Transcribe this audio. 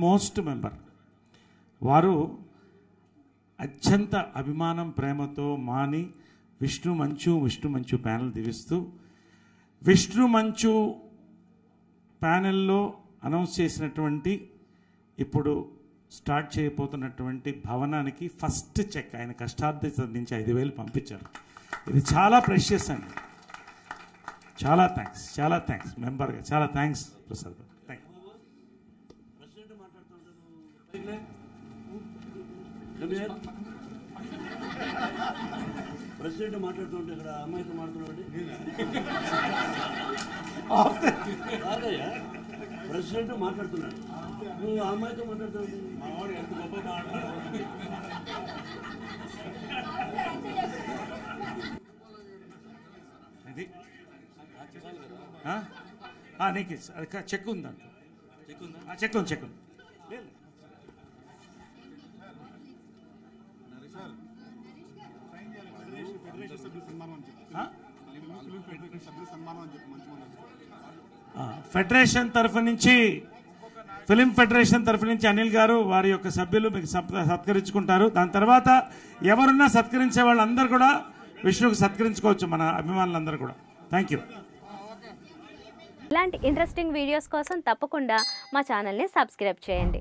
Most member. వారు అత్యంత అభిమానం ప్రేమతో మాని విష్ణు మంచు విష్ణు మంచు ప్యానెల్ దివిస్తూ విష్ణు మంచు ప్యానెల్లో అనౌన్స్ చేసినటువంటి ఇప్పుడు స్టార్ట్ చేయబోతున్నటువంటి భవనానికి ఫస్ట్ చెక్. ఆయన కష్టార్థిత నుంచి ఐదు వేలు పంపించారు. ఇది చాలా ప్రెషియస్ అండి. చాలా థ్యాంక్స్ చాలా థ్యాంక్స్ మెంబర్గా. చాలా థ్యాంక్స్ ప్రసాద్ గారు థ్యాంక్ ప్రెసిడెంట్ మాట్లాడుతుంటే ఇక్కడ అమ్మాయితో మాట్లాడుతున్నాడు. కాదయ్యా ప్రెసిడెంట్ మాట్లాడుతున్నాడు. నువ్వు ఆ అమ్మాయితో మాట్లాడుతున్నావు. ఇది? ఆ? ఆ, నీకు ఇస్తా. అది కా- చెక్ ఉంది చెక్ ఉంది చెక్ ఉంది. లేదు. ఆ? ఆ, ఫెడరేషన్ తరఫు నుంచి ఫిలిం ఫెడరేషన్ తరఫు నుంచి అనిల్ గారు వారి యొక్క సభ్యులు మీకు సత్కరించుకుంటారు. దాని తర్వాత ఎవరున్నా సత్కరించే వాళ్ళందరూ కూడా విష్ణుకు సత్కరించుకోవచ్చు మన అభిమానులందరూ కూడా. థ్యాంక్ యూ ఇలాంటి ఇంట్రెస్టింగ్ వీడియోస్ కోసం తప్పకుండా మా ఛానల్ని సబ్స్క్రైబ్ చేయండి.